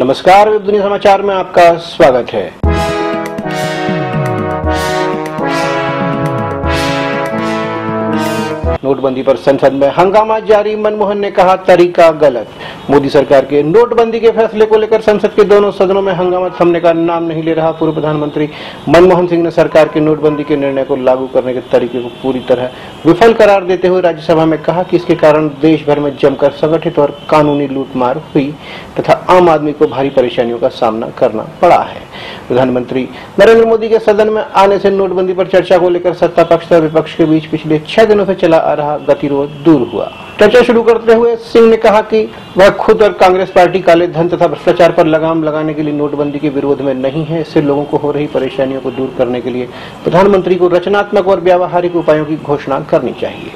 नमस्कार दुनिया समाचार में आपका स्वागत है। नोटबंदी पर संसद में हंगामा जारी, मनमोहन ने कहा, तरीका गलत। मोदी सरकार के नोटबंदी के फैसले को लेकर संसद के दोनों सदनों में हंगामा थमने का नाम नहीं ले रहा पूर्व प्रधानमंत्री मनमोहन सिंह ने सरकार के नोटबंदी के निर्णय को लागू करने के तरीके को पूरी तरह विफल करार देते हुए राज्यसभा में कहा कि इसके कारण देश भर में जमकर संगठित और कानूनी लूटमार हुई तथा आम आदमी को भारी परेशानियों का सामना करना पड़ा है। प्रधानमंत्री नरेंद्र मोदी के सदन में आने से नोटबंदी पर चर्चा को लेकर सत्ता पक्ष और विपक्ष के बीच पिछले छह दिनों से चला आ रहा गतिरोध दूर हुआ। चर्चा शुरू करते हुए सिंह ने कहा कि वह खुद और कांग्रेस पार्टी काले धन तथा भ्रष्टाचार पर लगाम लगाने के लिए नोटबंदी के विरोध में नहीं है। इससे लोगों को हो रही परेशानियों को दूर करने के लिए प्रधानमंत्री को रचनात्मक और व्यावहारिक उपायों की घोषणा करनी चाहिए।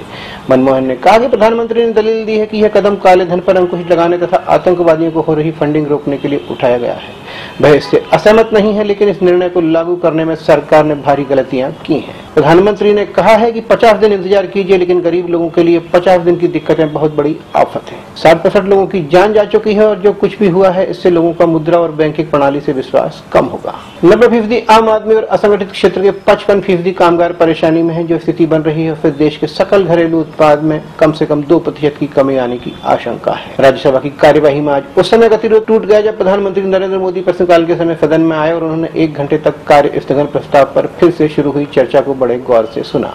मनमोहन ने कहा कि प्रधानमंत्री ने दलील दी है कि यह कदम काले धन पर अंकुश लगाने तथा आतंकवादियों को हो रही फंडिंग रोकने के लिए उठाया गया है। वह इससे असहमत नहीं है, लेकिन इस निर्णय को लागू करने में सरकार ने भारी गलतियाँ की हैं। प्रधानमंत्री ने कहा है कि 50 दिन इंतज़ार कीजिए, लेकिन गरीब लोगों के लिए 50 दिन की दिक्कतें बहुत बड़ी आफत है। साठ पैंसठ लोगों की जान जा चुकी है और जो कुछ भी हुआ है, इससे लोगों का मुद्रा और बैंकिंग प्रणाली से विश्वास कम होगा। नब्बे फ़ीसदी आम आदमी और असंगठित क्षेत्र के पचपन फ़ीसदी कामगार परेशानी में है, जो स्थिति बन रही है। फिर देश के सकल घरेलू उत्पाद में कम से कम दो प्रतिशत की कमी आने की आशंका है। राज्यसभा की कार्यवाही में आज उस समय गतिरोध टूट गया, जब प्रधानमंत्री नरेंद्र मोदी प्रश्नकाल के समय सदन में आए और उन्होंने एक घंटे तक कार्य स्थगन प्रस्ताव पर फिर से शुरू हुई चर्चा को बड़े गौर से सुना।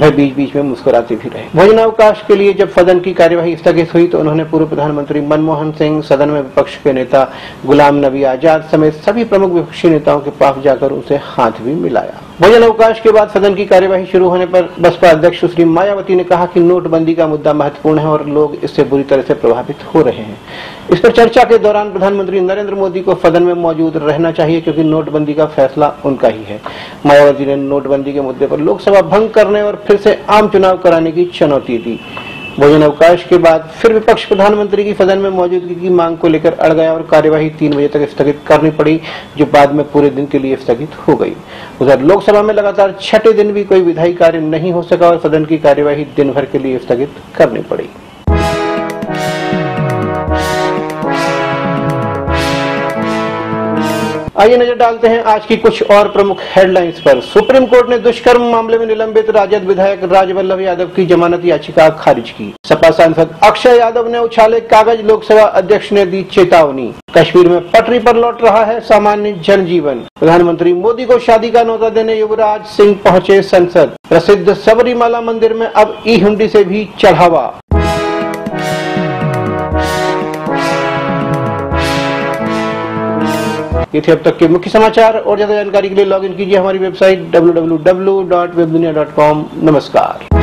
वह बीच बीच में मुस्कुराते भी रहे। भोजनावकाश के लिए जब सदन की कार्यवाही स्थगित हुई तो उन्होंने पूर्व प्रधानमंत्री मनमोहन सिंह, सदन में विपक्ष के नेता गुलाम नबी आज़ाद समेत सभी प्रमुख विपक्षी नेताओं के पास जाकर उसे हाथ भी मिलाया। भोजन अवकाश के बाद सदन की कार्यवाही शुरू होने पर बसपा अध्यक्ष सुश्री मायावती ने कहा कि नोटबंदी का मुद्दा महत्वपूर्ण है और लोग इससे बुरी तरह से प्रभावित हो रहे हैं। इस पर चर्चा के दौरान प्रधानमंत्री नरेंद्र मोदी को सदन में मौजूद रहना चाहिए क्योंकि नोटबंदी का फैसला उनका ही है। मायावती ने नोटबंदी के मुद्दे पर लोकसभा भंग करने और फिर से आम चुनाव कराने की चुनौती दी। भोजन अवकाश के बाद फिर विपक्ष प्रधानमंत्री की सदन में मौजूदगी की मांग को लेकर अड़ गया और कार्यवाही तीन बजे तक स्थगित करनी पड़ी, जो बाद में पूरे दिन के लिए स्थगित हो गई। उधर लोकसभा में लगातार छठे दिन भी कोई विधायी कार्य नहीं हो सका और सदन की कार्यवाही दिन भर के लिए स्थगित करनी पड़ी। आइए नज़र डालते हैं आज की कुछ और प्रमुख हेडलाइंस पर। सुप्रीम कोर्ट ने दुष्कर्म मामले में निलंबित राजद विधायक राजवल्लभ यादव की जमानत याचिका खारिज की। सपा सांसद अक्षय यादव ने उछाले कागज़ लोकसभा अध्यक्ष ने दी चेतावनी। कश्मीर में पटरी पर लौट रहा है सामान्य जनजीवन। प्रधानमंत्री मोदी को शादी का न्यौता देने युवराज सिंह पहुँचे संसद। प्रसिद्ध सबरीमाला मंदिर में अब ई हुंडी से भी चढ़ावा। ये थे अब तक के मुख्य समाचार। और ज़्यादा जानकारी के लिए लॉग इन कीजिए हमारी वेबसाइट डब्ल्यू नमस्कार।